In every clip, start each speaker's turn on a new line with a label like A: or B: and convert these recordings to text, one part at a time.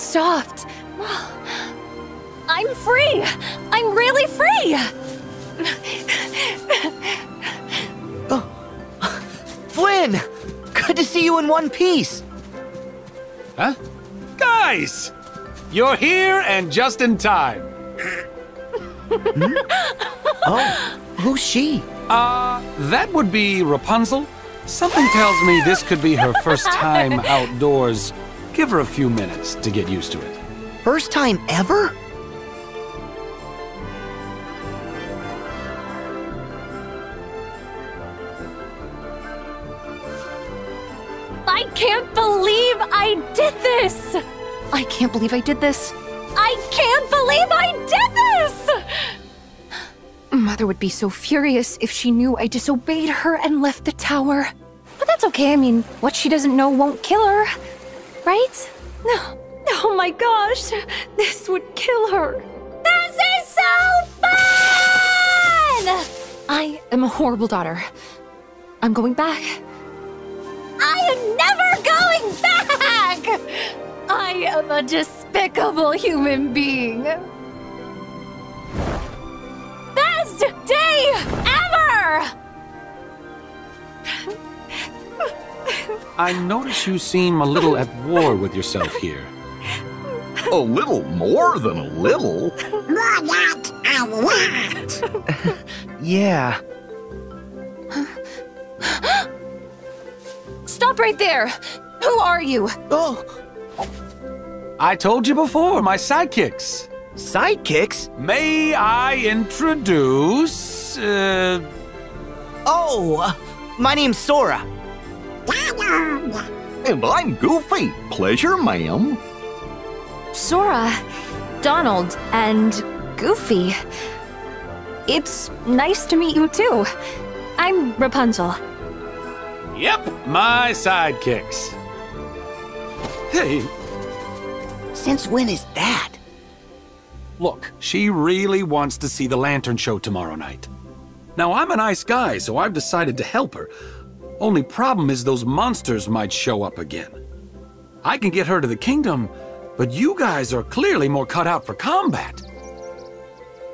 A: soft. I'm free. I'm really free. oh.
B: Flynn! Good to see you in one piece.
C: Huh? Guys! You're here and just in time.
B: Oh, who's she?
C: Uh, that would be Rapunzel. Something tells me this could be her first time outdoors. Give her a few minutes to get used to it.
B: First time ever?
A: I can't believe I did this. I can't believe I did this. I can't believe I did this. Mother would be so furious if she knew I disobeyed her and left the tower. But that's okay. I mean, what she doesn't know won't kill her. Right? No. Oh my gosh. This would kill her. This is so fun! I am a horrible daughter. I'm going back. I am never going back! I am a despicable human being. Best day ever!
C: I notice you seem a little at war with yourself here.
D: A little more than a little.
E: More not a lot.
B: Yeah.
A: Stop right there! Who are you?
B: Oh,
C: I told you before, my sidekicks.
B: sidekicks?
C: May I introduce. Uh,
B: Oh, my name's Sora.
E: Donald.
D: And I'm Goofy. Pleasure, ma'am.
A: Sora, Donald, and Goofy. It's nice to meet you too. I'm Rapunzel.
C: yep, my sidekicks. Hey,
B: Since when is that?
C: look, she really wants to see the lantern show tomorrow night. Now, I'm a nice guy, so I've decided to help her. Only problem is those monsters might show up again. I can get her to the kingdom, but you guys are clearly more cut out for combat.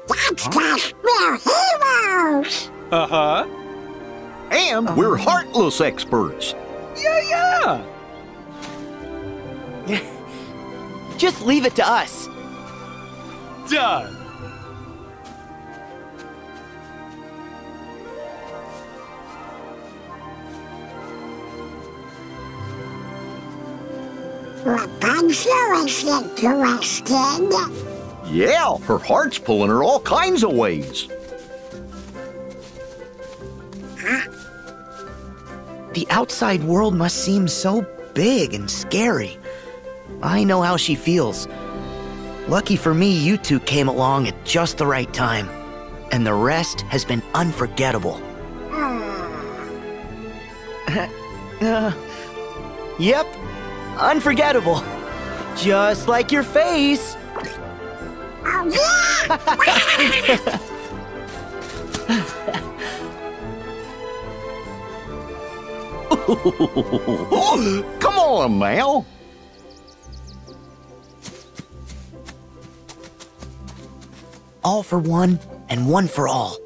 E: That's cause we're heroes.
C: Uh huh.
D: And we're heartless experts.
C: Yeah, yeah.
B: Just leave it to us.
C: Done.
E: Rapunzel is interested.
D: Yeah, her heart's pulling her all kinds of ways.
B: The outside world must seem so big and scary. I know how she feels. Lucky for me, you two came along at just the right time. And the rest has been unforgettable. Uh, yep, unforgettable. Just like your face.
D: Come on now.
B: All for one and one for all.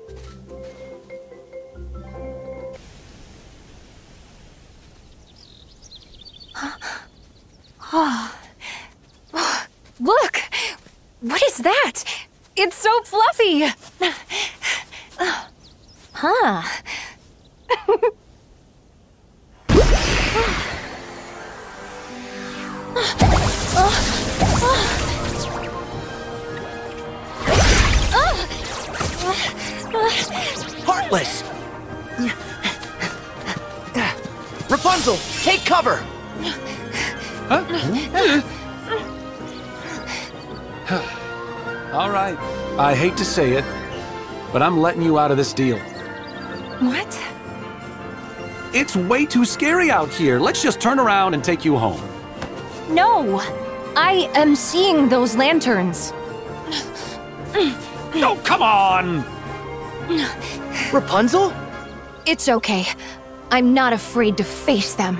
A: It's so fluffy! Huh.
B: Heartless! Rapunzel, take cover!
C: I hate to say it, but I'm letting you out of this deal.
A: What?
C: It's way too scary out here. Let's just turn around and take you home.
A: No! I am seeing those lanterns.
C: Oh, come on!
B: Rapunzel?
A: It's okay. I'm not afraid to face them.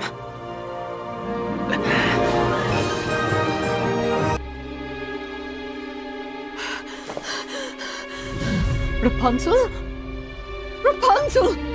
A: Rapunzel? Rapunzel!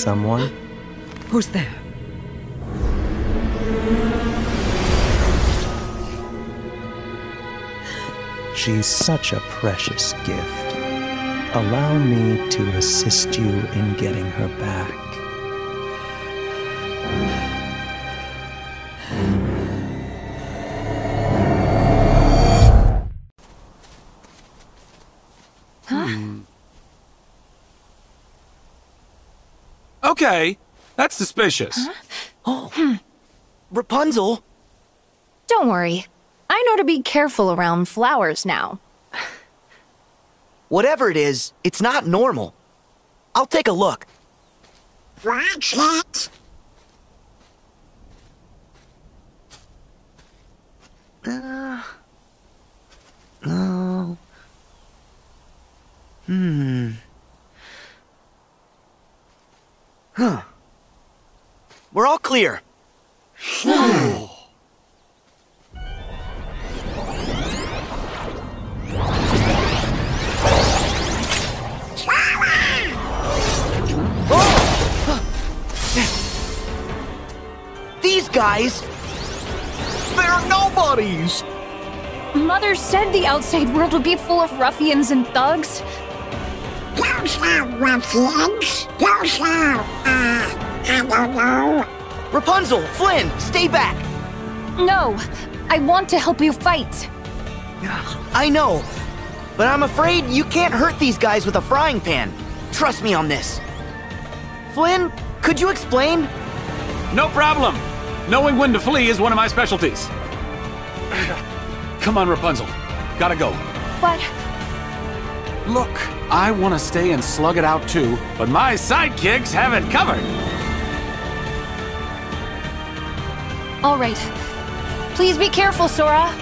F: Someone?
G: Who's there?
F: She's such a precious gift. Allow me to assist you in getting her back.
C: Okay, that's suspicious.
B: Oh Rapunzel?
A: Don't worry. I know to be careful around flowers now.
B: Whatever it is, it's not normal. I'll take a look.
E: Watch it.
B: No. Hmm. Huh. We're all clear. These guys,
D: They're nobodies!
A: Mother said the outside world would be full of ruffians and thugs.
E: Those are ruffians. Those are, uh, I don't know.
B: Rapunzel, Flynn, stay back.
A: No, I want to help you fight.
B: I know, but I'm afraid you can't hurt these guys with a frying pan. Trust me on this. Flynn, could you explain?
C: No problem. Knowing when to flee is one of my specialties. Come on, Rapunzel. Gotta go.
A: But
C: Look, I want to stay and slug it out too, but my sidekicks have it covered.
A: all right. Please be careful, Sora.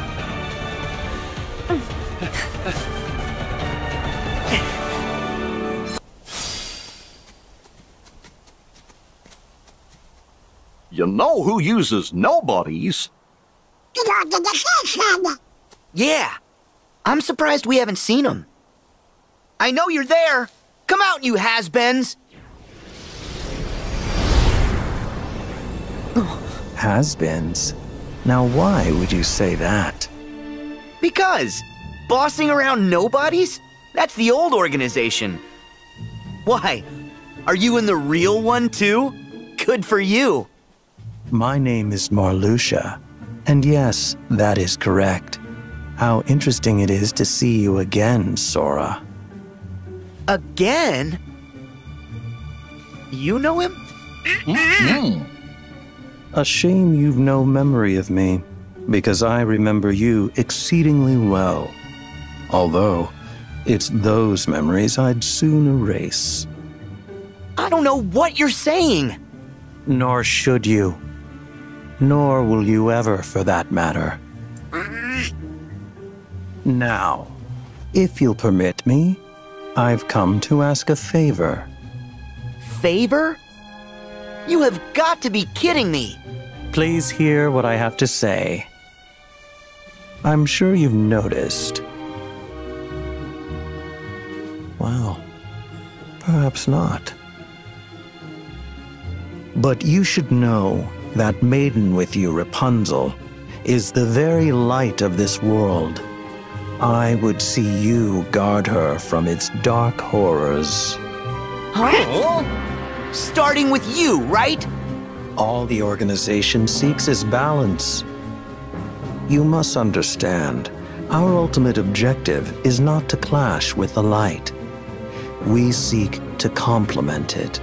D: You know who uses nobodies?
E: Get on to the station.
B: Yeah. I'm surprised we haven't seen him. I know you're there. Come out, you has-beens.
F: Has-beens. Now why would you say that?
B: Because bossing around nobodies? That's the old organization. Why? Are you in the real one too? Good for you.
F: My name is Marluxia, and yes, that is correct. How interesting it is to see you again, Sora.
B: Again? You know him? Mm-hmm.
F: A shame you've no memory of me, because I remember you exceedingly well. Although, it's those memories I'd soon erase.
B: I don't know what you're saying.
F: Nor should you. Nor will you ever, for that matter. Mm-hmm. Now, if you'll permit me, I've come to ask a favor.
B: Favor? You have got to be kidding me.
F: Please hear what I have to say. I'm sure you've noticed. Well, perhaps not. But you should know that maiden with you, Rapunzel, is the very light of this world. I would see you guard her from its dark horrors.
B: Huh? Starting with you, right?
F: All the organization seeks is balance. You must understand, our ultimate objective is not to clash with the light. We seek to complement it.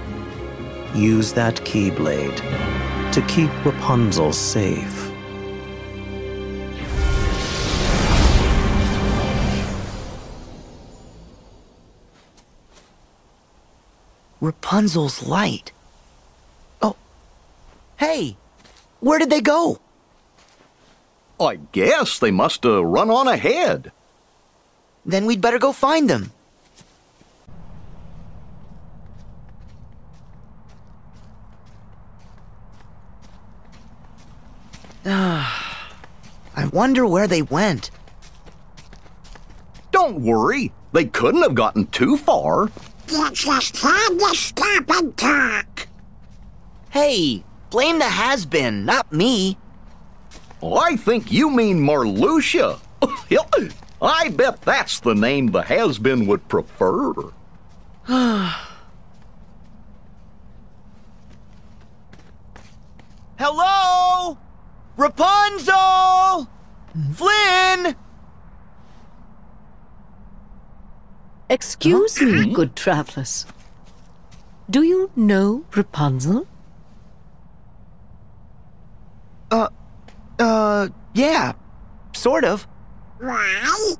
F: Use that Keyblade to keep Rapunzel safe.
B: Rapunzel's light. Oh. Hey, where did they go?
D: I guess they must have run on ahead.
B: Then we'd better go find them. Ah, I wonder where they went.
D: Don't worry, they couldn't have gotten too far.
E: You just had to stop and talk.
B: Hey, blame the has-been, not me.
D: Oh, I think you mean Marluxia. I bet that's the name the has-been would prefer.
B: Hello? Rapunzel! Flynn!
G: Excuse me, good travelers. Do you know Rapunzel?
B: Uh, uh, yeah, sort of.
E: Why?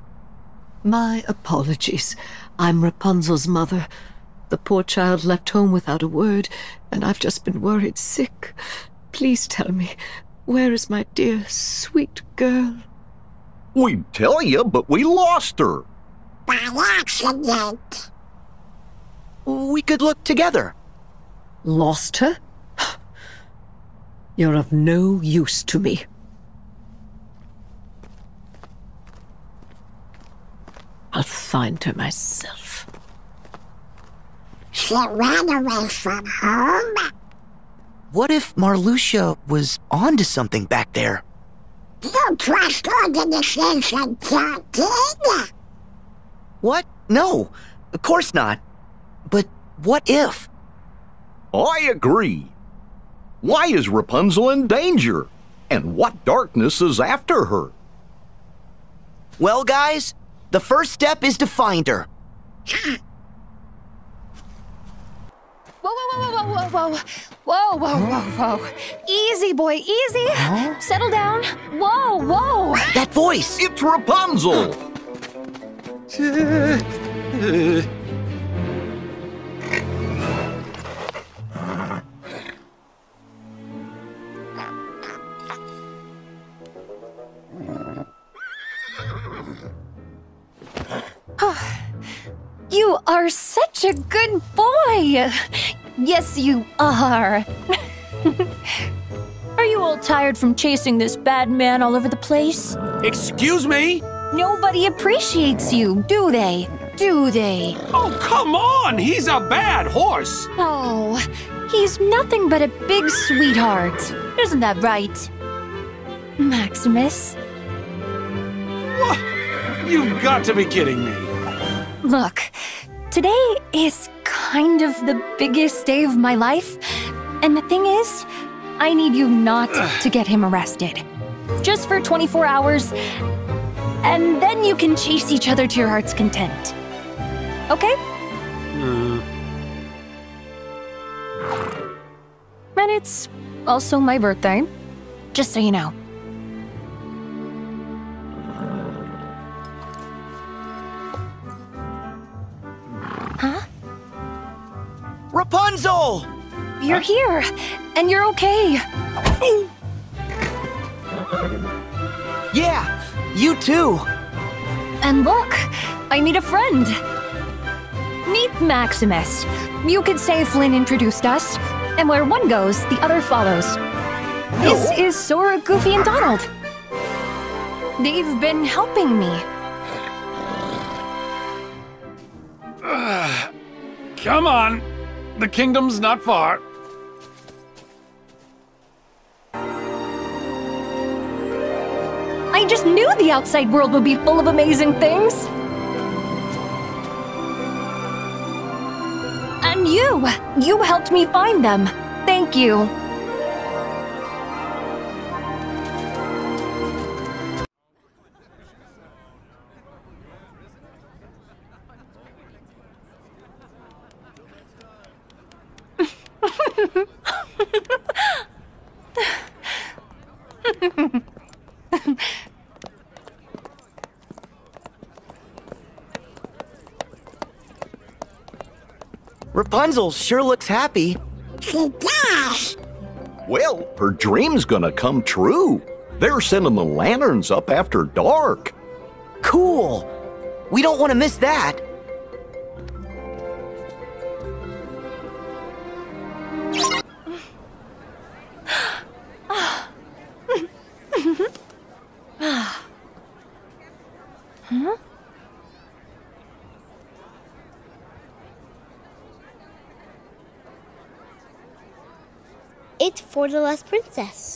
G: My apologies. I'm Rapunzel's mother. The poor child left home without a word, and I've just been worried sick. Please tell me, where is my dear, sweet girl?
D: We'd tell you, but we lost her.
E: By accident.
B: We could look together.
G: Lost her? You're of no use to me. I'll find her myself.
E: She ran away from home.
B: What if Marluxia was onto something back there?
E: You trust organization talking?
B: What? No, of course not. But what if?
D: I agree. Why is Rapunzel in danger? And what darkness is after her?
B: Well, guys, the first step is to find her.
A: whoa, whoa, whoa, whoa, whoa, whoa. Whoa, whoa, whoa, whoa. Easy, boy, easy. Huh? Settle down. Whoa, whoa.
B: That voice.
D: It's Rapunzel.
A: You are such a good boy. Yes, you are. are you all tired from chasing this bad man all over the place?
C: Excuse me?
A: Nobody appreciates you, do they? Do they?
C: Oh, come on! He's a bad horse!
A: Oh, he's nothing but a big sweetheart. Isn't that right? Maximus,
C: What? You've got to be kidding me.
A: look, today is kind of the biggest day of my life. And the thing is, I need you not to get him arrested. Just for 24 hours, and then you can chase each other to your heart's content. Okay?
C: Uh,
A: And it's also my birthday, just so you know. Huh?
B: Rapunzel!
A: You're here, and you're okay.
B: Yeah, you too.
A: And look, I meet a friend. Meet Maximus. You could say Flynn introduced us, and where one goes, the other follows. This is Sora, Goofy, and Donald. They've been helping me.
C: Come on. The kingdom's not far.
A: Knew the outside world would be full of amazing things. And you, you helped me find them. Thank you.
B: Rapunzel sure looks happy.
E: Oh, she does.
D: Well, her dream's gonna come true. They're sending the lanterns up after dark.
B: Cool. We don't want to miss that.
H: For the last princess.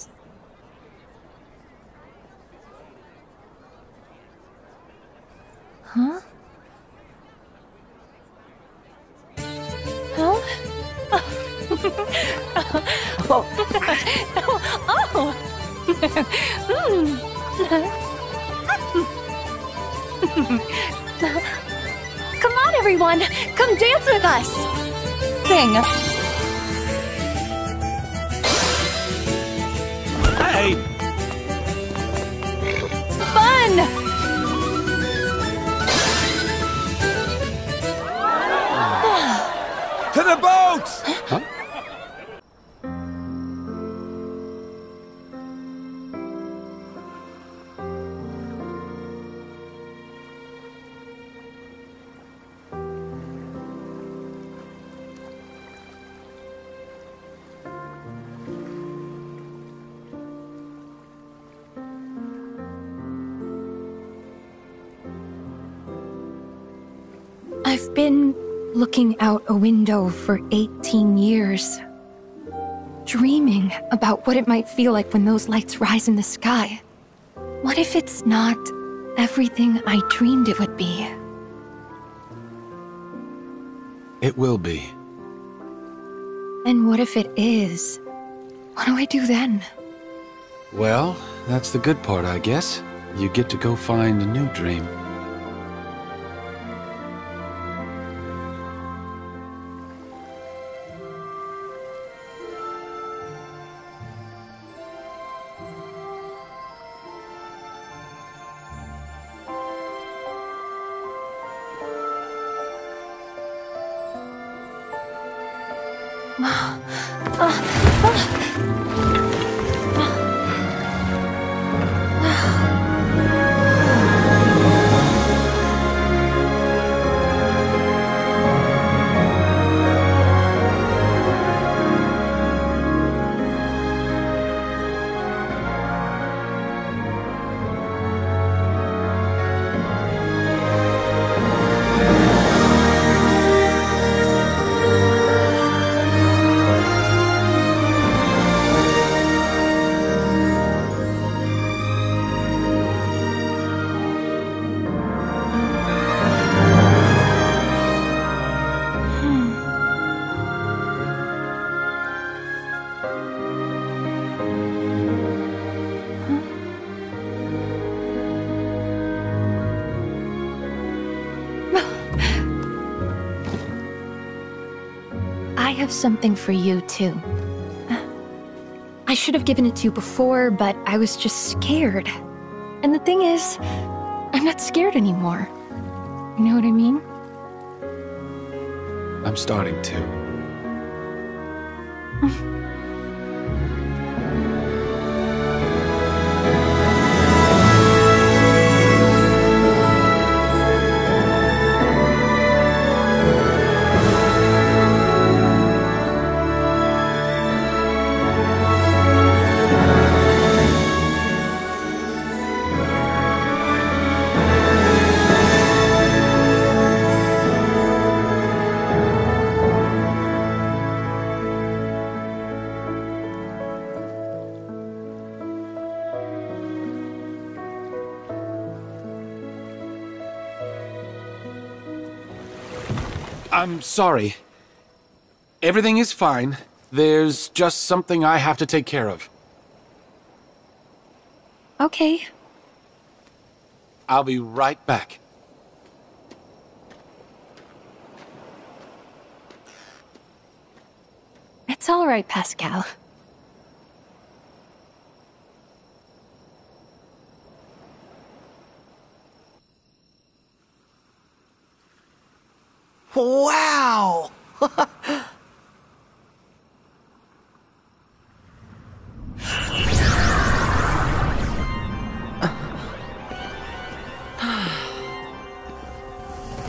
A: I've been looking out a window for 18 years. Dreaming about what it might feel like when those lights rise in the sky. What if it's not everything I dreamed it would be?
C: It will be.
A: And what if it is? What do I do then?
C: Well, that's the good part, I guess. You get to go find a new dream.
A: Have something for you, too. I should have given it to you before, but I was just scared. And the thing is, I'm not scared anymore. You know what I mean?
C: I'm starting to. I'm sorry. Everything is fine. There's just something I have to take care of.
A: Okay.
C: I'll be right back.
A: It's all right, Pascal.
B: Wow!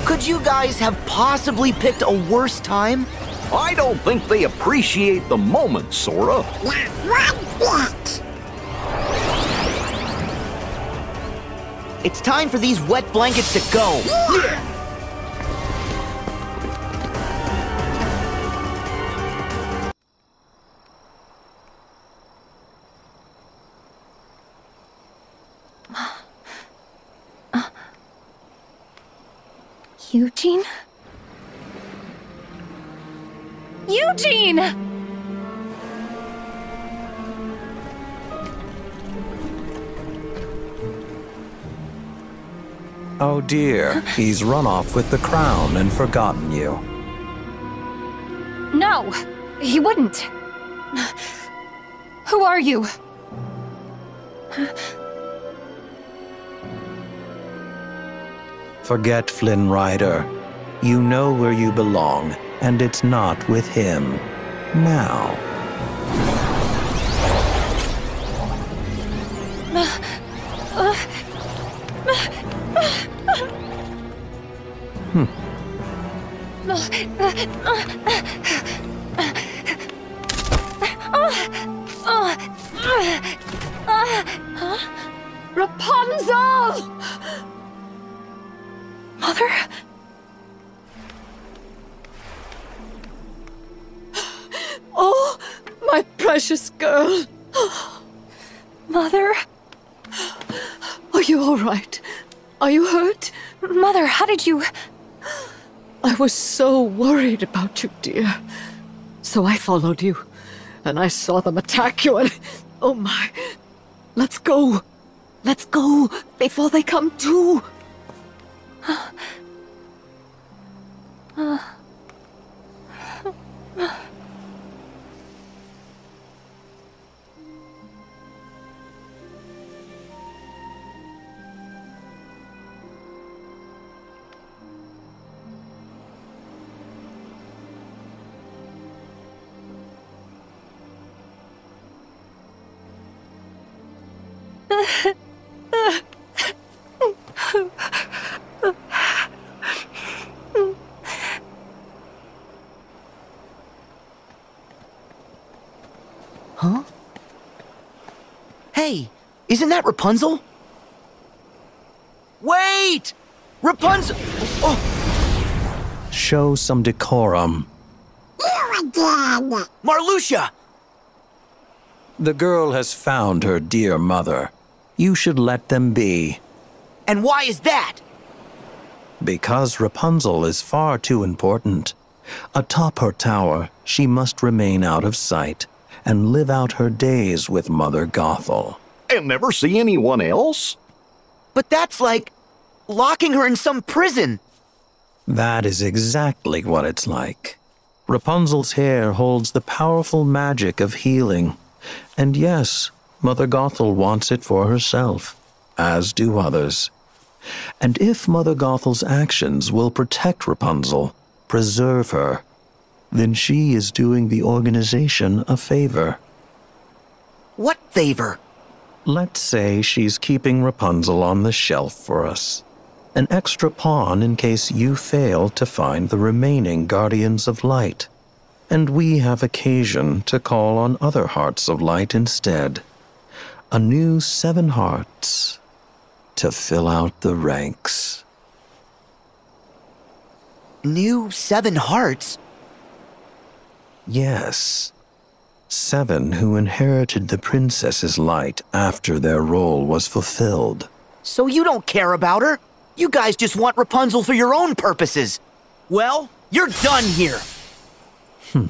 B: Could you guys have possibly picked a worse time?
D: I don't think they appreciate the moment, Sora.
E: Not one bit.
B: It's time for these wet blankets to go.
A: Eugene?
F: Dear, he's run off with the crown and forgotten you.
A: No, he wouldn't. Who are you?
F: Forget Flynn Rider. You know where you belong, and it's not with him. Now.
A: Rapunzel! Mother?
G: Oh, my precious girl.
A: Mother?
G: Are you all right? Are you hurt?
A: Mother, how did you.
G: I was so worried about you, dear. So I followed you, and I saw them attack you, and. Oh my. Let's go. Let's go before they come to.
B: Hey, isn't that Rapunzel? Wait! Rapunzel! Oh,
F: Show some decorum.
E: You again.
B: Marluxia!
F: The girl has found her dear mother. You should let them be.
B: And why is that?
F: Because Rapunzel is far too important. Atop her tower, she must remain out of sight and live out her days with Mother Gothel.
D: And never see anyone else?
B: But that's like locking her in some prison.
F: That is exactly what it's like. Rapunzel's hair holds the powerful magic of healing. And yes, Mother Gothel wants it for herself, as do others. And if Mother Gothel's actions will protect Rapunzel, preserve her, then she is doing the organization a favor.
B: What favor?
F: Let's say she's keeping Rapunzel on the shelf for us. An extra pawn in case you fail to find the remaining Guardians of Light. And we have occasion to call on other Hearts of Light instead. A new Seven Hearts to fill out the ranks.
B: New Seven Hearts?
F: Yes. Seven who inherited the princess's light after their role was fulfilled.
B: So you don't care about her? You guys just want Rapunzel for your own purposes. Well, You're done here! Hmm.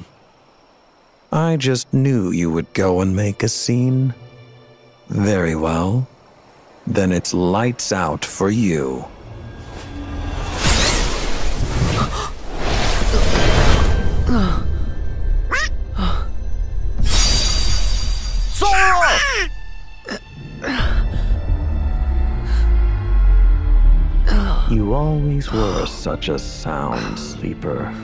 F: I just knew you would go and make a scene. Very well. Then it's lights out for you.
D: Sora!
F: You always were such a sound sleeper.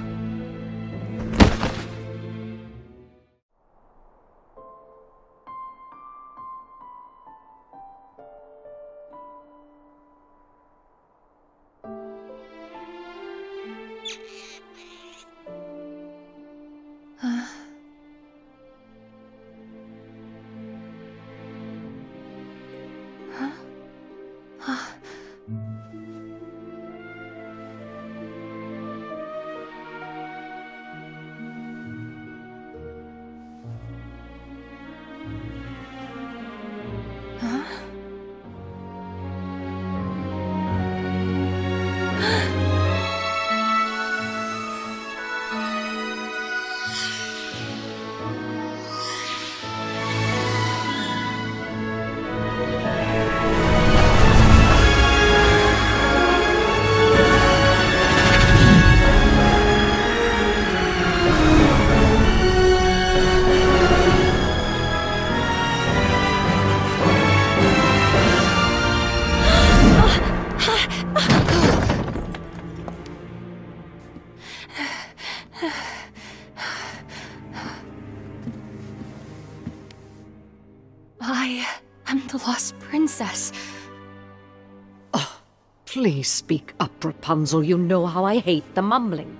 G: Rapunzel. You know how I hate the mumbling.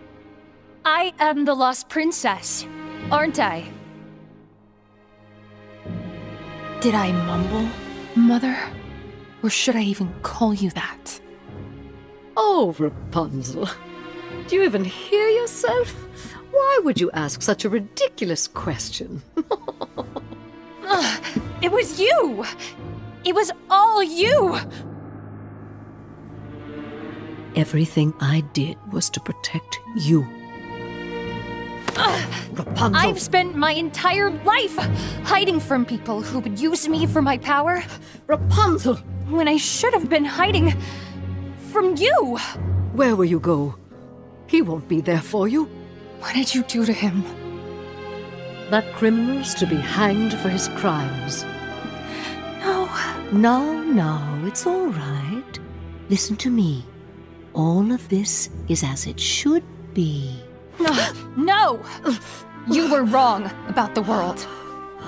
A: I am the lost princess, aren't I? Did I mumble, Mother? Or should I even call you that?
G: Oh, Rapunzel. Do you even hear yourself? Why would you ask such a ridiculous question?
A: Ugh, it was you! It was all you!
G: Everything I did was to protect you. Rapunzel!
A: I've spent my entire life hiding from people who would use me for my power
G: Rapunzel!
A: when I should have been hiding from you.
G: Where will you go? He won't be there for you.
A: What did you do to him?
G: That criminal's to be hanged for his crimes.
A: No.
G: No, no, it's all right. Listen to me. All of this is as it should be.
A: No. No! You were wrong about the world.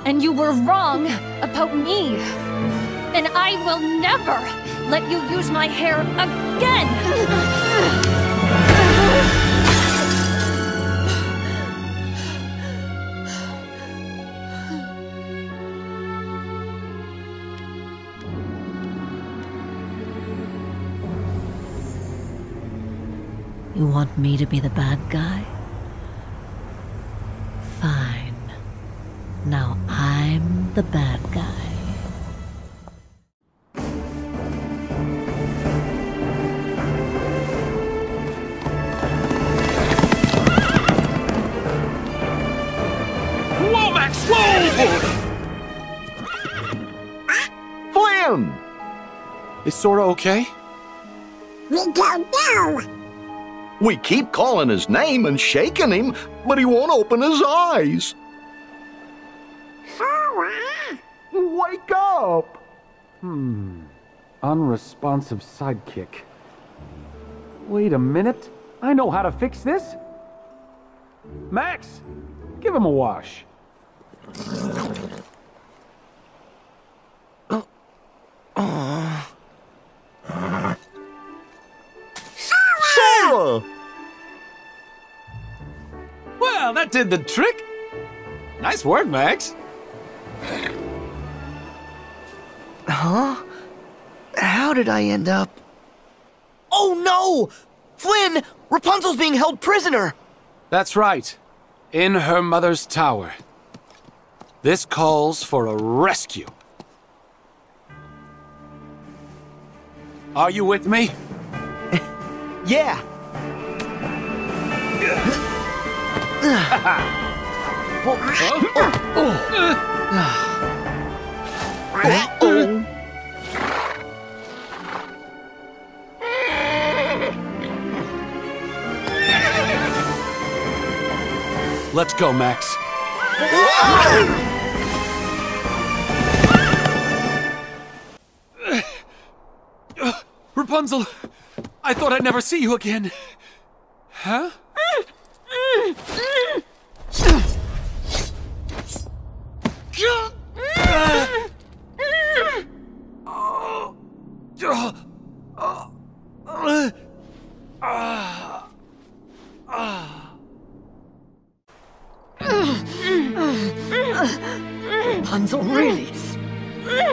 A: And you were wrong about me. And I will never let you use my hair again!
G: Want me to be the bad guy? Fine. Now I'm the bad guy.
C: Womax, whoa!
D: Flynn!
C: Is Sora okay?
E: We don't know.
D: We keep calling his name and shaking him, but he won't open his eyes.
E: Sora.
D: Wake up! Hmm.
C: Unresponsive sidekick. Wait a minute. I know how to fix this. Max, give him a wash.
D: Sora!
C: Well, that did the trick. Nice work, Max.
B: Huh? How did I end up? Oh no! Flynn! Rapunzel's being held prisoner!
C: That's right. In her mother's tower. This calls for a rescue. Are you with me?
B: Yeah.
C: Let's go, Max. Rapunzel, I thought I'd never see you again. Huh?
G: Rapunzel, really?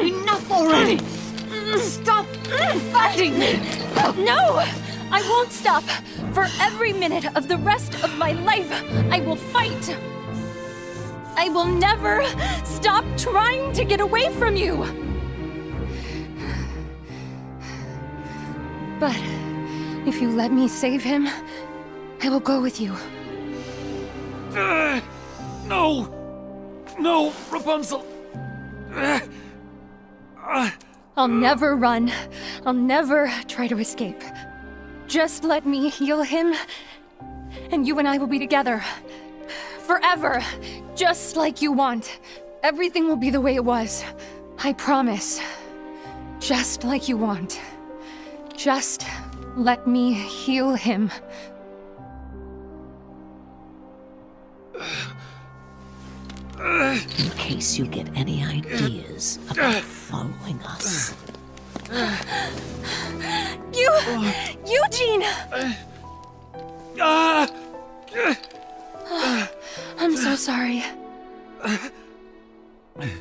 G: Enough already! Stop fighting!
A: No! I won't stop! For every minute of the rest of my life, I will fight! I will never stop trying to get away from you! But if you let me save him, I will go with you.
C: Uh, no! No, Rapunzel! Uh, uh,
A: I'll never run. I'll never try to escape. Just let me heal him, and you and I will be together. Forever. Just like you want. Everything will be the way it was. I promise. Just like you want. Just let me heal him.
G: In case you get any ideas about following us.
A: You. Eugene!
C: ah!
A: I'm so sorry.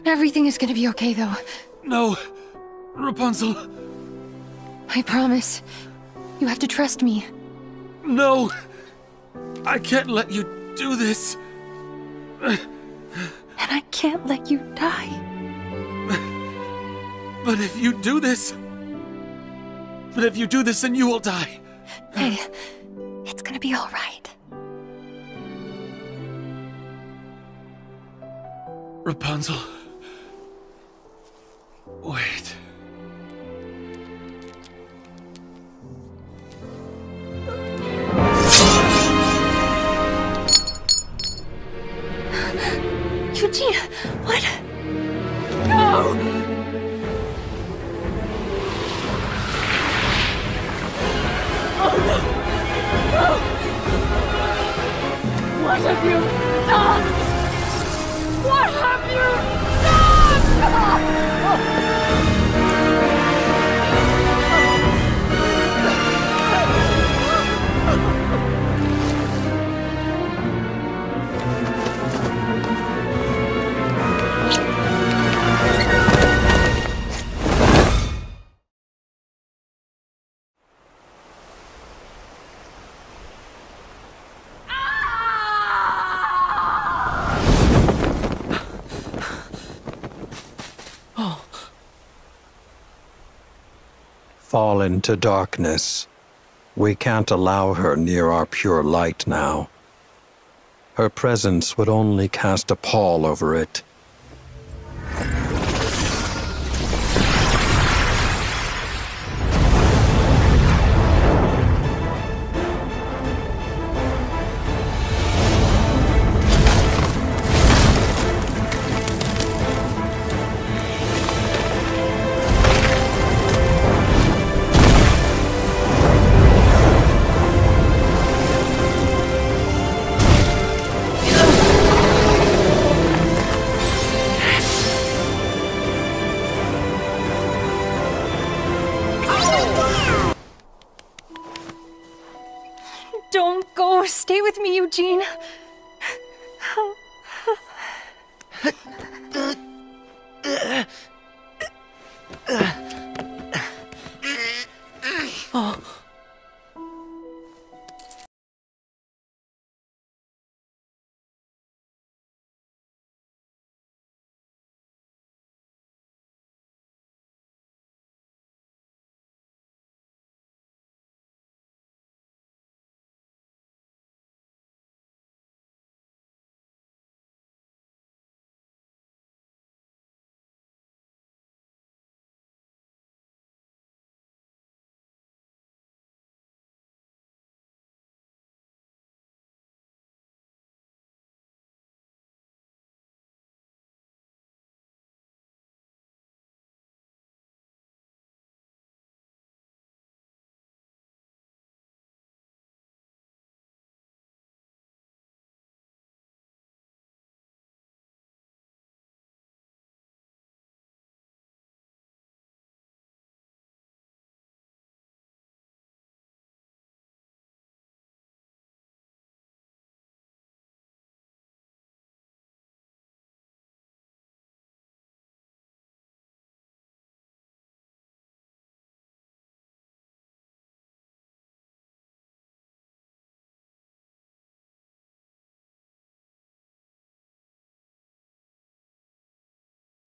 A: Everything is gonna be okay, though.
C: No, Rapunzel,
A: I promise. You have to trust me.
C: no! I can't let you do this.
A: And I can't let you die.
C: But if you do this. But if you do this, then you will die.
A: Hey, it's gonna be alright.
C: Rapunzel.
F: Fall into darkness. We can't allow her near our pure light now. Her presence would only cast a pall over it.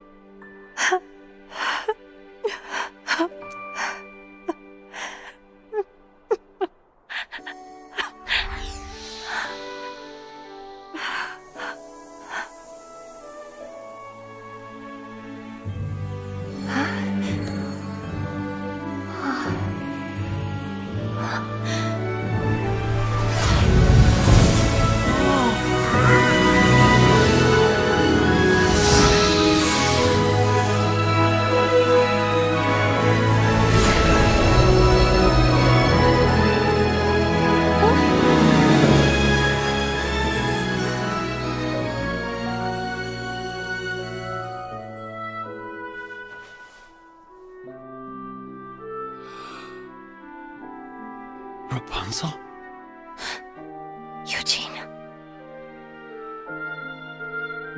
C: Rapunzel?
A: Eugene.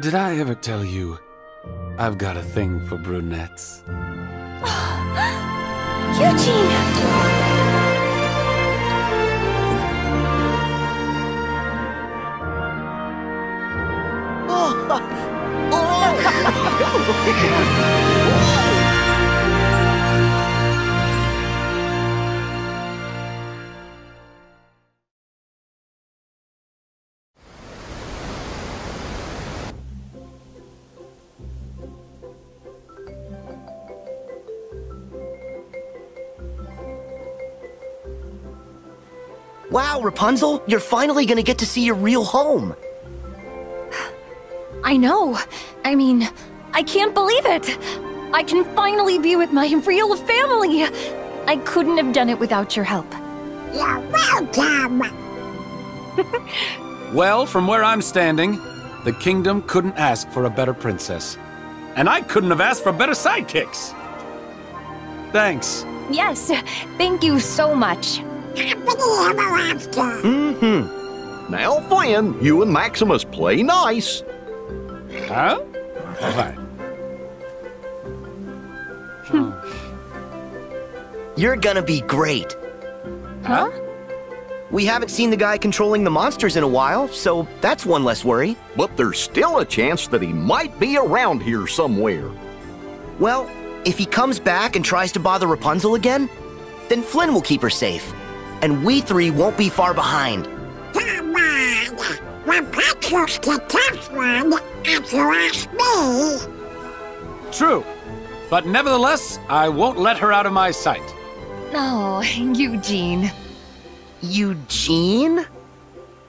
C: Did I ever tell you I've got a thing for brunettes?
A: Eugene!
B: Oh, oh, Wow, Rapunzel, you're finally gonna get to see your real home.
A: I know. I mean, I can't believe it. I can finally be with my real family. I couldn't have done it without your help.
E: You're welcome.
C: Well, from where I'm standing, the kingdom couldn't ask for a better princess. And I couldn't have asked for better sidekicks. Thanks.
A: Yes, thank you so much.
E: Happily ever after.
D: Mm-hmm. Now, Flynn, you and Maximus play nice.
C: Huh? Fine.
B: You're gonna be great.
A: Huh?
B: We haven't seen the guy controlling the monsters in a while, so that's one less worry.
D: But there's still a chance that he might be around here somewhere.
B: Well, if he comes back and tries to bother Rapunzel again, then Flynn will keep her safe. And we three won't be far behind.
E: Come on. Rapunzel's the tough one, if you ask me.
C: True. But nevertheless, I won't let her out of my sight.
A: Oh, Eugene.
B: Eugene?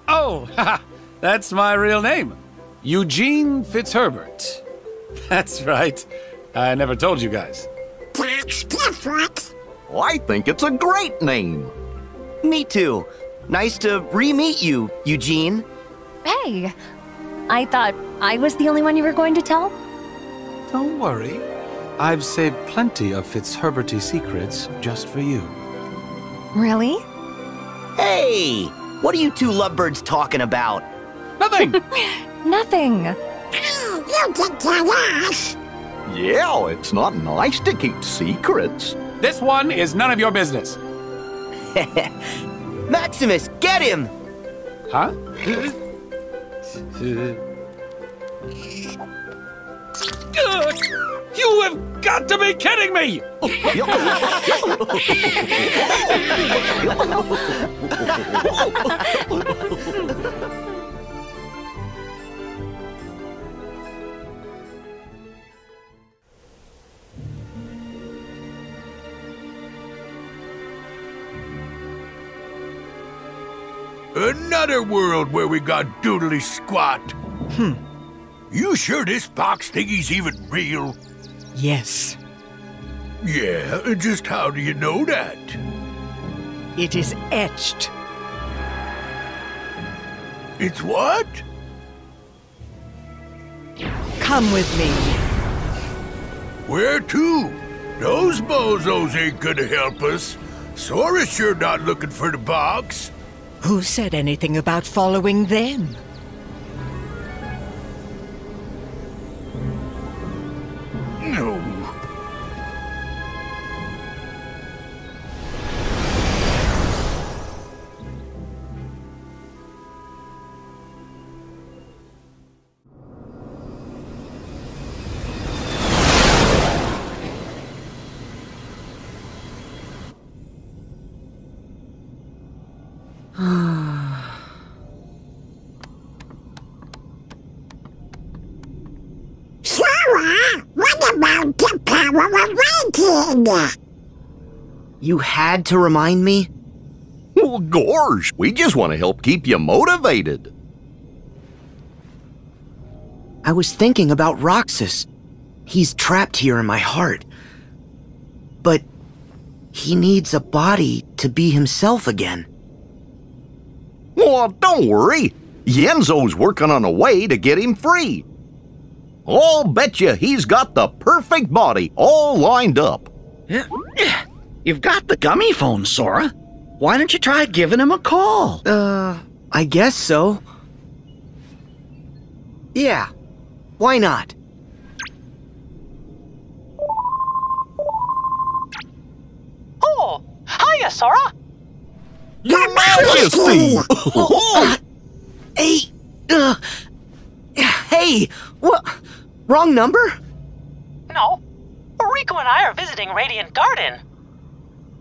C: Oh, that's my real name. Eugene Fitzherbert. That's right. I never told you guys.
E: That's different.
D: I think it's a great name.
B: Me too. Nice to re-meet you, Eugene.
A: Hey, I thought I was the only one you were going to tell.
C: Don't worry. I've saved plenty of Fitzherberty secrets just for you.
A: Really?
B: Hey! What are you two lovebirds talking about?
C: Nothing!
A: Nothing.
E: Oh, you can tell us.
D: Yeah, it's not nice to keep secrets.
C: this one is none of your business.
B: Maximus, get him!
C: Huh? You have got to be kidding me!
I: Another world where we got doodly squat. Hmm. You sure this box thingy's even real?
J: Yes,
I: Yeah, just how do you know that?
J: it is etched.
I: It's what?
J: Come with me.
I: Where to? Those bozos ain't gonna help us. Sora's sure not looking for the box.
J: Who said anything about following them?
B: You had to remind me?
D: Well, gorge, we just want to help keep you motivated.
B: I was thinking about Roxas. He's trapped here in my heart. But he needs a body to be himself again.
D: Well, don't worry. Ienzo's working on a way to get him free. I'll bet you he's got the perfect body all lined up.
K: You've got the gummy phone, Sora. Why don't you try giving him a call?
B: Uh, I guess so. Yeah, why not?
L: Oh, hiya, Sora.
D: Your Majesty!
B: Uh, hey, uh, hey, what? Wrong number?
L: No, Riku and I are visiting Radiant Garden.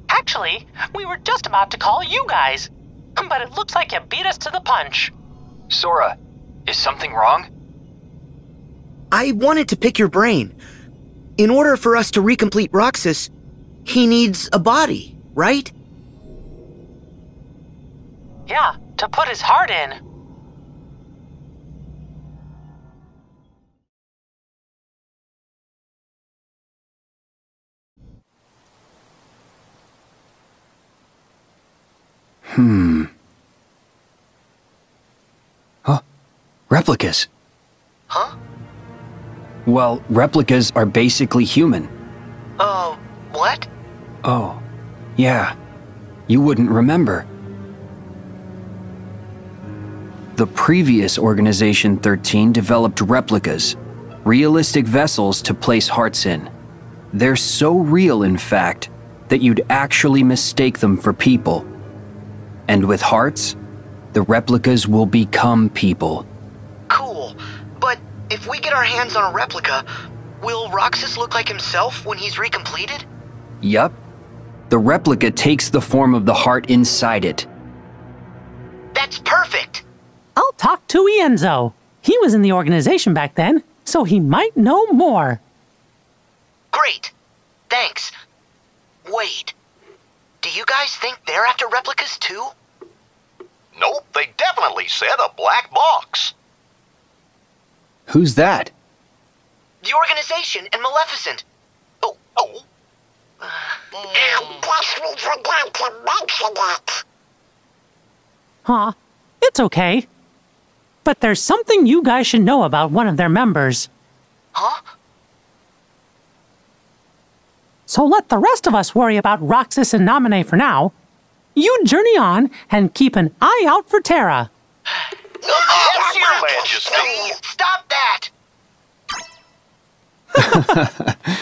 L: Actually, we were just about to call you guys, but it looks like you beat us to the punch.
M: Sora, is something wrong?
B: I wanted to pick your brain. In order for us to recomplete Roxas, he needs a body, right?
L: Yeah, to put his heart in.
M: Hmm. Huh? Replicas.
B: Huh?
M: Well, replicas are basically human.
B: Oh, what?
M: Oh, yeah. You wouldn't remember. The previous Organization 13 developed replicas, realistic vessels to place hearts in. They're so real, in fact, that you'd actually mistake them for people. And with hearts, the replicas will become people.
B: Cool. But if we get our hands on a replica, will Roxas look like himself when he's recompleted?
M: Yup. The replica takes the form of the heart inside it.
B: That's perfect.
L: I'll talk to Ienzo. He was in the organization back then, so he might know more.
B: Great. Thanks. Wait. Do you guys think they're after replicas too?
D: Nope, they definitely said a black box.
M: Who's that?
B: The organization and Maleficent. Oh, oh.
E: I guess we forgot to mention it.
L: Huh? It's okay. But there's something you guys should know about one of their members.
B: Huh?
L: So let the rest of us worry about Roxas and Naminé for now. You journey on and keep an eye out for Terra.
D: Yes, Your Majesty.
B: Stop that!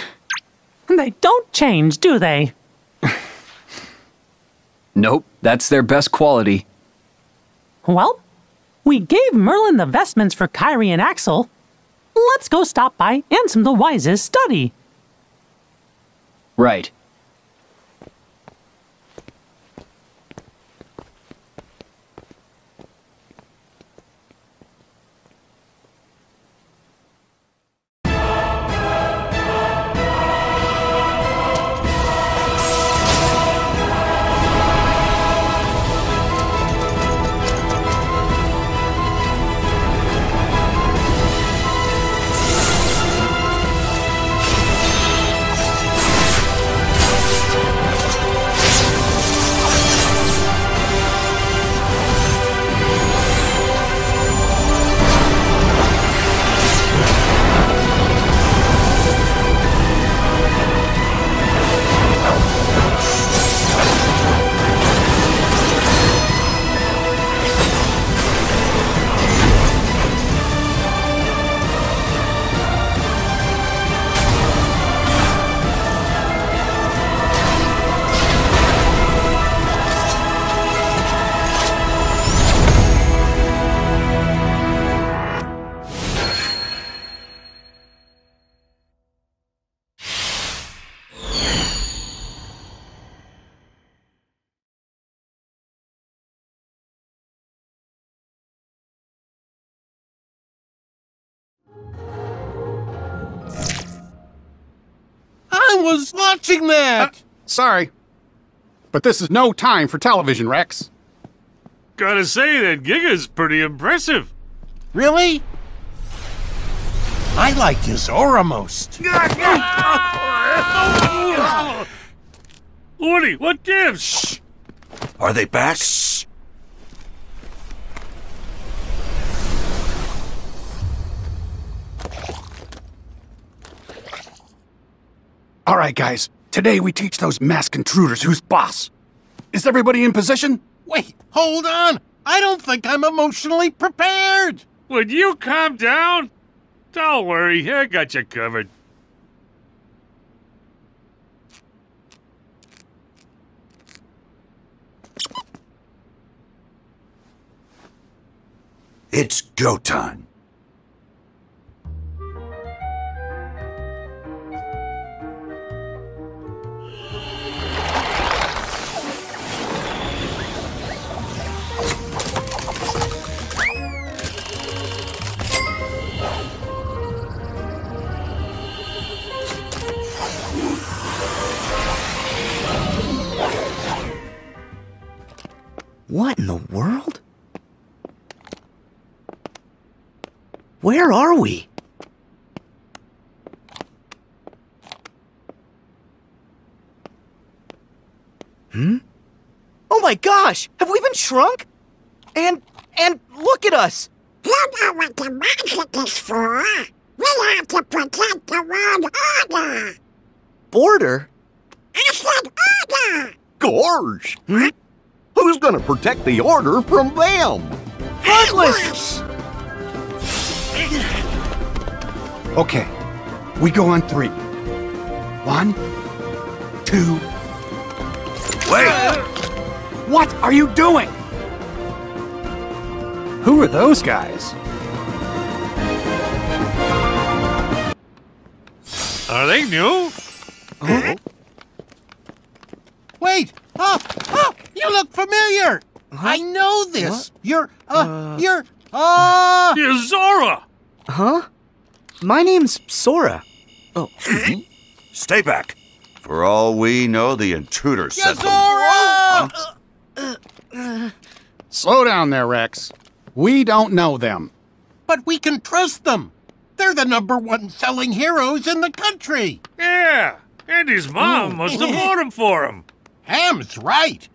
L: They don't change, do they?
M: Nope, that's their best quality.
L: Well, we gave Merlin the vestments for Kairi and Axel. Let's go stop by Ansem the Wise's study.
M: Right.
N: Was watching that.
O: Uh, sorry. But this is no time for television, Rex.
P: Gotta say, that Giga's pretty impressive.
N: Really? I like Zora most.
P: Woody, what gives?
Q: Are they back?
O: All right, guys. Today we teach those masked intruders who's boss. Is everybody in position?
N: Wait, hold on. I don't think I'm emotionally prepared.
P: Would you calm down? Don't worry, I got you covered.
Q: It's go time.
B: What in the world? Where are we? Hmm? Oh my gosh! Have we been shrunk? And, and look at us!
E: You know what the magic is for. We have to protect the world order.
B: Border?
E: I said order.
D: Gorge! Who's gonna protect the order from them?
B: Heartless!
O: Okay. We go on three. One, two.
Q: Wait!
O: What are you doing? Who are those guys?
P: Are they new?
N: Huh? Wait! Oh, oh, you look familiar. I know this. You're, uh, you're, uh,
P: You're Zora.
B: Huh? My name's Sora. Oh.
Q: Stay back. For all we know, the intruder sent them.
N: Zora!
O: Slow down there, Rex. We don't know them.
N: But we can trust them. They're the number one selling heroes in the country.
P: Yeah, and his mom must have bought him for him.
N: Hamm's right.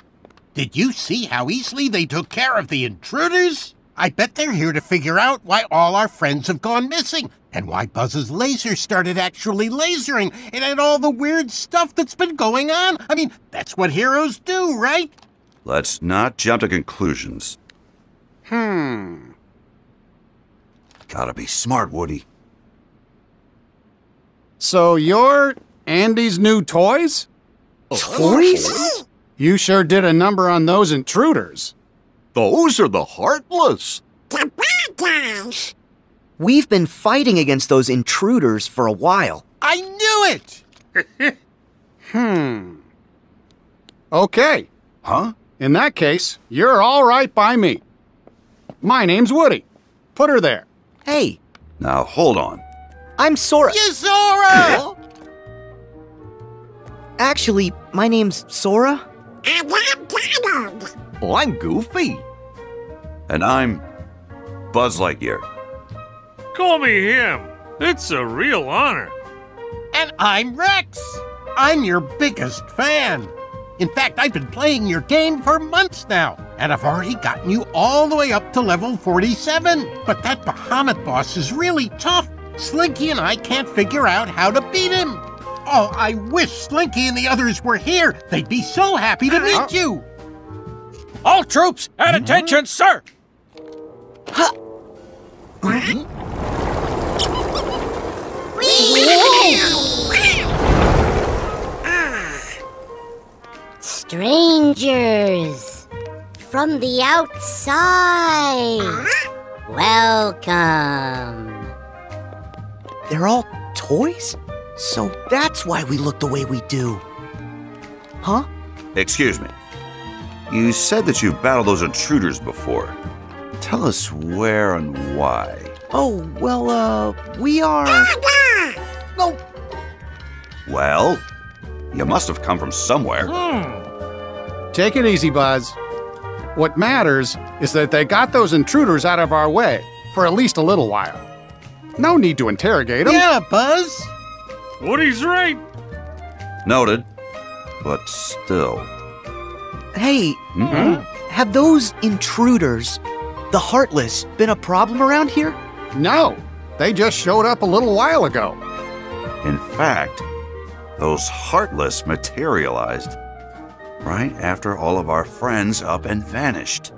N: Did you see how easily they took care of the intruders? I bet they're here to figure out why all our friends have gone missing and why Buzz's laser started actually lasering and, and all the weird stuff that's been going on. I mean, that's what heroes do, right?
Q: Let's not jump to conclusions.
O: Hmm.
Q: Gotta be smart, Woody.
O: So you're Andy's new toys?
B: Toys?
O: You sure did a number on those intruders.
D: Those are the Heartless.
E: The bad guys.
B: We've been fighting against those intruders for a while.
N: I knew it!
O: Hmm. Okay.
Q: Huh?
O: In that case, you're all right by me. My name's Woody. Put her there.
B: Hey,
Q: Now hold on.
B: I'm Sora.
N: Zora!
B: Actually, my name's Sora.
E: And I'm Donald.
D: Well, I'm Goofy.
Q: And I'm Buzz Lightyear.
P: Call me Hamm. It's a real honor.
N: And I'm Rex. I'm your biggest fan. In fact, I've been playing your game for months now, and I've already gotten you all the way up to level 47. But that Bahamut boss is really tough. Slinky and I can't figure out how to beat him. Oh, I wish Slinky and the others were here. They'd be so happy to meet you.
C: All troops, at mm-hmm. attention, sir!
H: Strangers from the outside. Welcome.
B: They're all toys? So that's why we look the way we do. Huh?
Q: Excuse me. You said that you've battled those intruders before. Tell us where and why.
B: Oh, well, uh, we are.
E: Order.
B: Oh,
Q: Well, You must have come from somewhere. Hmm.
O: Take it easy, Buzz. What matters is that they got those intruders out of our way for at least a little while. No need to interrogate them.
N: Yeah, Buzz.
P: Woody's right.
Q: Noted. But still.
B: Hey, mm-hmm. hmm, have those intruders, the Heartless, been a problem around here?
O: No, they just showed up a little while ago.
Q: In fact, those Heartless materialized right after all of our friends up and vanished.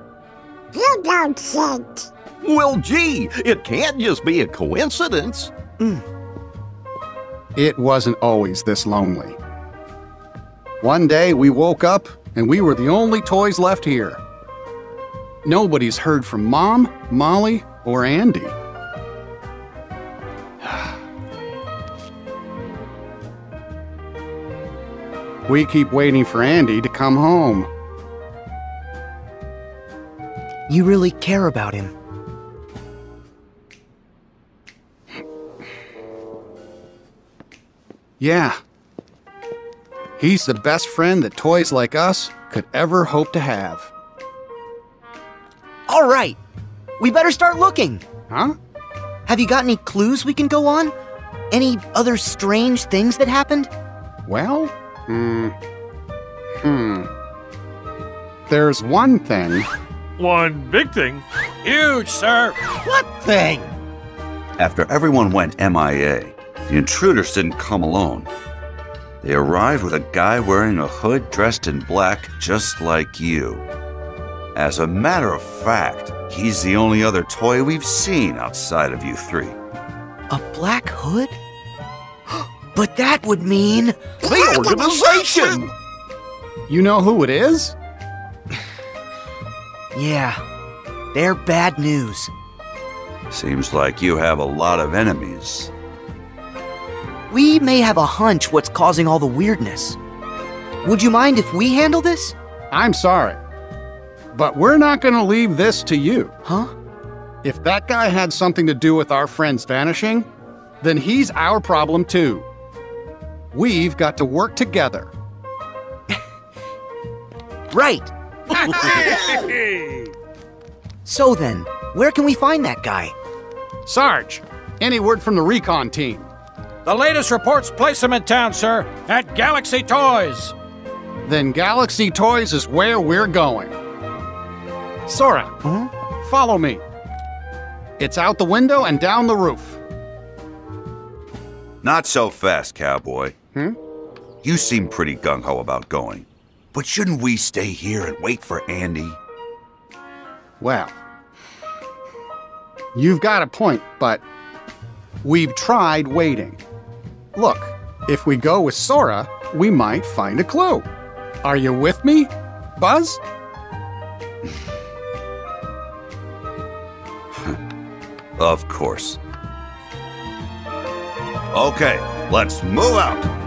E: You don't think.
D: Well, gee, it can't just be a coincidence. Mm.
O: It wasn't always this lonely. One day we woke up and we were the only toys left here. Nobody's heard from Mom, Molly, or Andy. We keep waiting for Andy to come home.
B: You really care about him.
O: Yeah. He's the best friend that toys like us could ever hope to have.
B: All right, we better start looking.
O: Huh?
B: Have you got any clues we can go on? Any other strange things that happened?
O: Well, hmm. Hmm. There's one thing.
P: One big thing.
N: Huge, sir. What thing?
Q: After everyone went MIA, the intruders didn't come alone. They arrived with a guy wearing a hood dressed in black, just like you. As a matter of fact, he's the only other toy we've seen outside of you three.
B: A black hood? but that would mean.
D: The organization!
O: You know who it is?
B: Yeah, they're bad news.
Q: Seems like you have a lot of enemies.
B: We may have a hunch what's causing all the weirdness. Would you mind if we handle this?
O: I'm sorry. But we're not going to leave this to you.
B: Huh?
O: If that guy had something to do with our friends vanishing, then he's our problem too. We've got to work together.
B: Right. So then, where can we find that guy?
O: Sarge, any word from the recon team?
R: The latest reports place him in town, sir, at Galaxy Toys.
O: Then Galaxy Toys is where we're going. Sora, follow me. It's out the window and down the roof.
Q: Not so fast, cowboy.
O: Hmm?
Q: You seem pretty gung ho about going. But shouldn't we stay here and wait for Andy?
O: Well, you've got a point, but we've tried waiting. Look, if we go with Sora, we might find a clue. Are you with me, Buzz?
Q: Of course. Okay, let's move out.